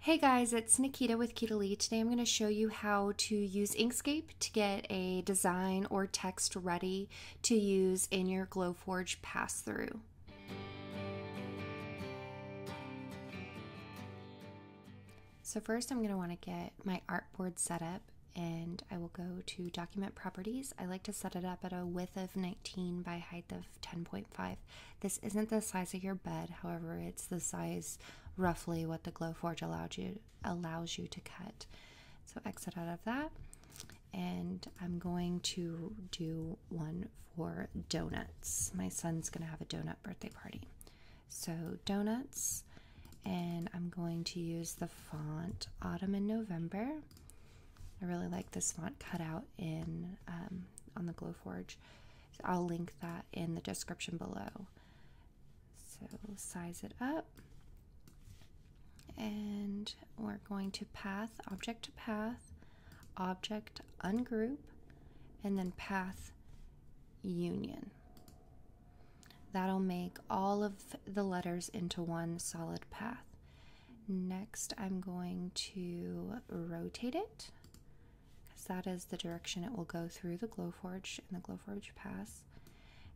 Hey guys, it's Nikita with Kitaleigh. Today I'm going to show you how to use Inkscape to get a design or text ready to use in your Glowforge pass-through. So first I'm going to want to get my artboard set up and I will go to document properties. I like to set it up at a width of 19 by height of 10.5. This isn't the size of your bed, however, it's the size roughly what the Glowforge allowed you allows you to cut. So exit out of that. And I'm going to do one for donuts. My son's gonna have a donut birthday party. So donuts, and I'm going to use the font Autumn in November. I really like this font cut out in um, on the Glowforge. So I'll link that in the description below. So size it up. And we're going to path, object to path, object ungroup, and then path union. That'll make all of the letters into one solid path. Next, I'm going to rotate it because that is the direction it will go through the Glowforge and the Glowforge pass.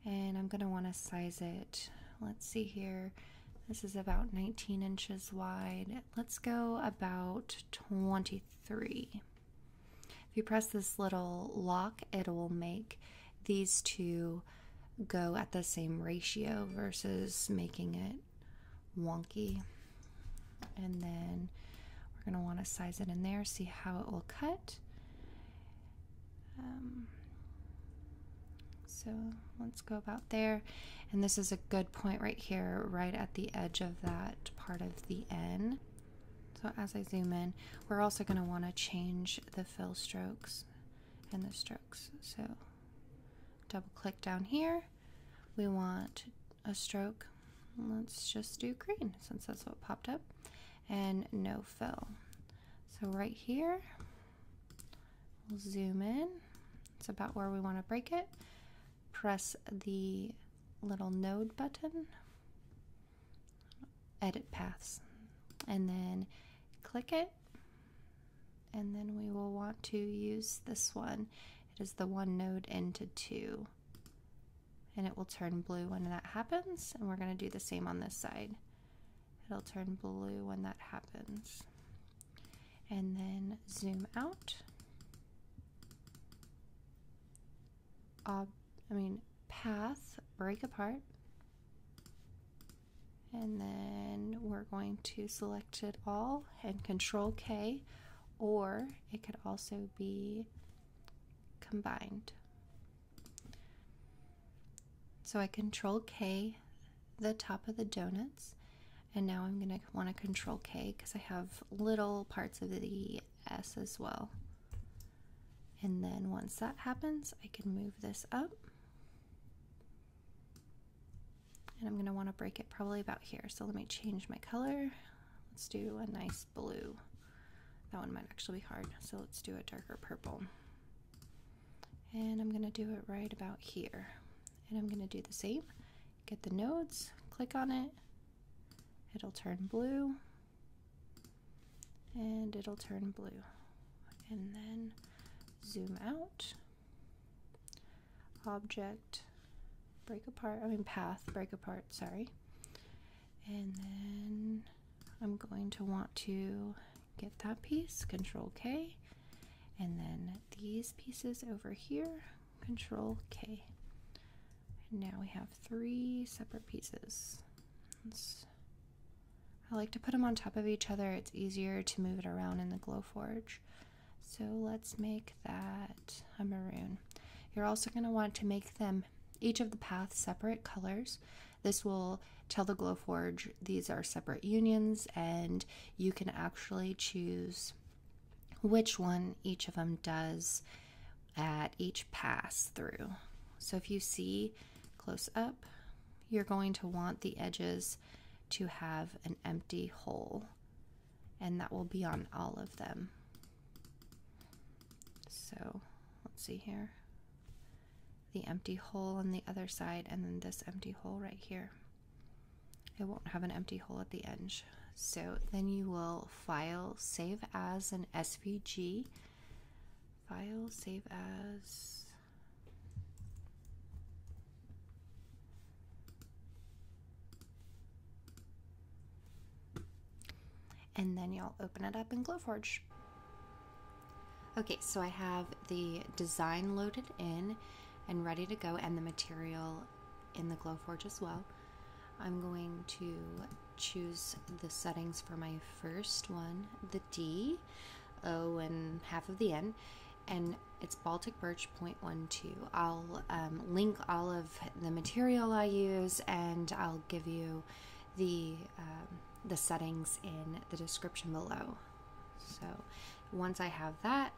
And I'm going to want to size it. Let's see here. This is about 19 inches wide. Let's go about 23. If you press this little lock, it will make these two go at the same ratio versus making it wonky. And then we're going to want to size it in there, see how it will cut. Um, so let's go about there. And this is a good point right here, right at the edge of that part of the N. So as I zoom in, we're also going to want to change the fill strokes and the strokes. So double click down here. We want a stroke. Let's just do green since that's what popped up. And no fill. So right here, we'll zoom in. It's about where we want to break it. Press the little node button, edit paths, and then click it. And then we will want to use this one. It is the one node into two. And it will turn blue when that happens. And we're going to do the same on this side. It'll turn blue when that happens. And then zoom out ob I mean path break apart. And then we're going to select it all and control K or it could also be combined. So I control K the top of the donuts and now I'm going to want to control K because I have little parts of the S as well. And then once that happens, I can move this up. And I'm going to want to break it probably about here. So let me change my color. Let's do a nice blue. That one might actually be hard. So let's do a darker purple. And I'm going to do it right about here. And I'm going to do the same. Get the nodes, click on it. It'll turn blue. And it'll turn blue. And then zoom out, object, break apart, I mean path, break apart, sorry. And then I'm going to want to get that piece, control K, and then these pieces over here, control K. And now we have three separate pieces. Let's, I like to put them on top of each other. It's easier to move it around in the Glowforge. So let's make that a maroon. You're also going to want to make them each of the paths separate colors. This will tell the Glowforge these are separate unions and you can actually choose which one each of them does at each pass through. So if you see close up, you're going to want the edges to have an empty hole and that will be on all of them. So let's see here. The empty hole on the other side and then this empty hole right here. It won't have an empty hole at the edge. So then you will file, save as an SVG, file, save as. And then you'll open it up in Glowforge. Okay, so I have the design loaded in and ready to go, and the material in the Glowforge as well. I'm going to choose the settings for my first one, the D, O, and half of the N, and it's Baltic Birch 0.12. I'll um, link all of the material I use, and I'll give you the um, the settings in the description below. So once I have that,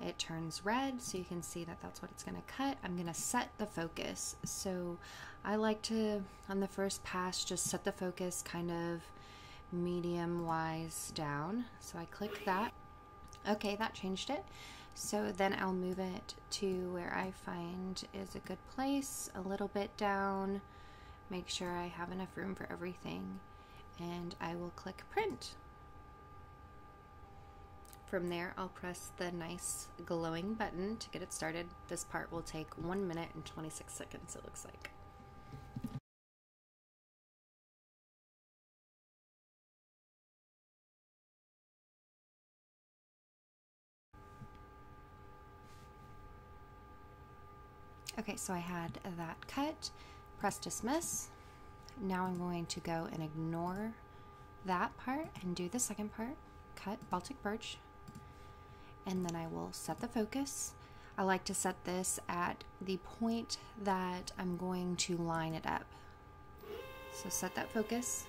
it turns red so you can see that that's what it's going to cut. I'm going to set the focus. So I like to, on the first pass, just set the focus kind of medium wise down. So I click that. Okay, that changed it. So then I'll move it to where I find is a good place, a little bit down, make sure I have enough room for everything, and I will click print. From there, I'll press the nice glowing button to get it started. This part will take 1 minute and 26 seconds, it looks like. Okay, so I had that cut, press dismiss. Now I'm going to go and ignore that part and do the second part. Cut Baltic Birch, and then I will set the focus. I like to set this at the point that I'm going to line it up. So set that focus.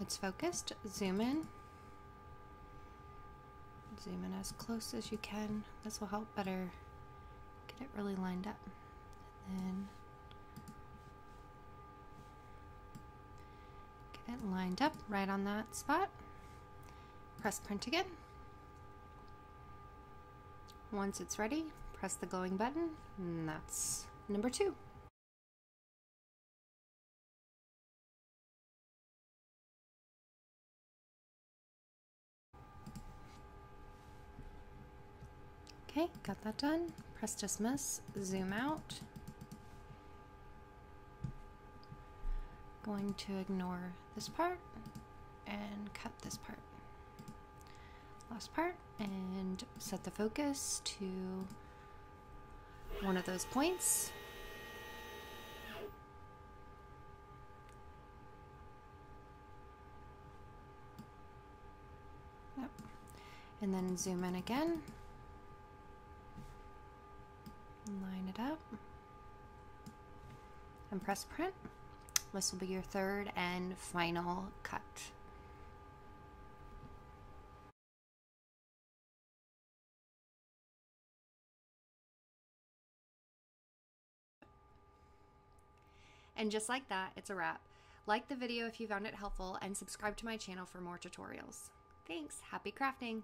It's focused. Zoom in. Zoom in as close as you can. This will help better get it really lined up. And then it lined up right on that spot. Press print again. Once it's ready, press the glowing button, and that's number two. Okay, got that done. Press dismiss, zoom out. Going to ignore this part and cut this part. Last part and set the focus to one of those points. Yep. And then zoom in again. Line it up. And press print. This will be your third and final cut. And just like that, it's a wrap. Like the video if you found it helpful and subscribe to my channel for more tutorials. Thanks, happy crafting!